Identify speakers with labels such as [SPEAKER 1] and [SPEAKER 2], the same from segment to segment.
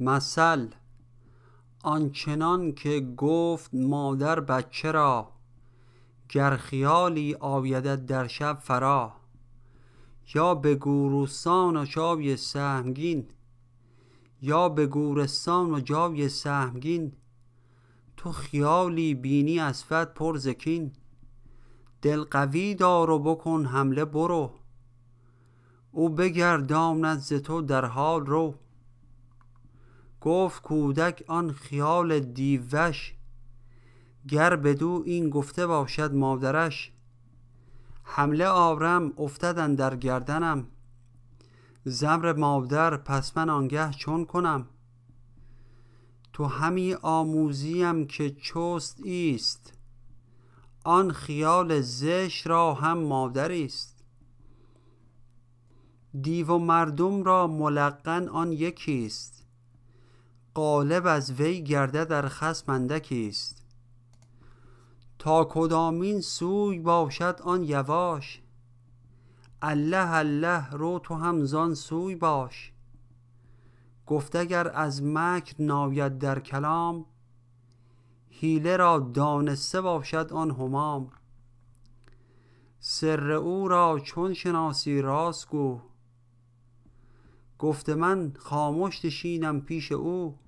[SPEAKER 1] مثل آنچنان که گفت مادر بچه را گر خیالی آیدت در شب فرا. یا به گورستان و جای سهمگین یا به گورستان و جای سهمگین. تو خیالی بینی از فت پر ز کین دل قوی دار و بکن حمله برو. او بگرداند ز تو در حال رو. گفت کودک آن خیال دیو وش گر بدو این گفته باشد مادرش. حمله آرم افتد اندر گردنم ز امر مادر پس من آنگه چون کنم. تو همی آموزیم که چست ایست آن خیال زشت را هم مادریست دیو و مردم را ملقن آن یکیست غالب از وی گردد ار خصم اندکیست تا کدامین سوی باشد آن یواش. الله الله رو تو هم زان سوی باش. گفت گر از مکر ناید در کلام حیله را دانسته باشد آن همام سر او را چون شناسی راست گو گفت من خامش نشینم پیش او.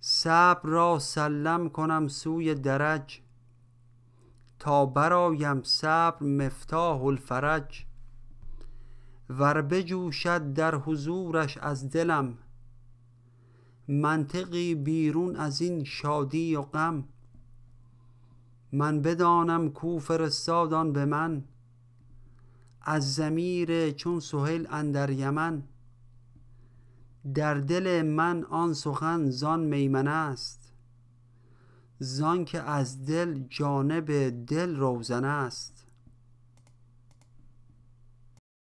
[SPEAKER 1] صبر را سلم کنم سوی درج تا برآیم صبر مفتاح الفرج. ور بجوشد در حضورش از دلم منطقی بیرون ازین شادی و غم. من بدانم کو فرستاد آن به من. از ضمیر چون سهیل اندر یمن. در دل من آن سخن زان میمنست زانک از دل جانب دل روزنست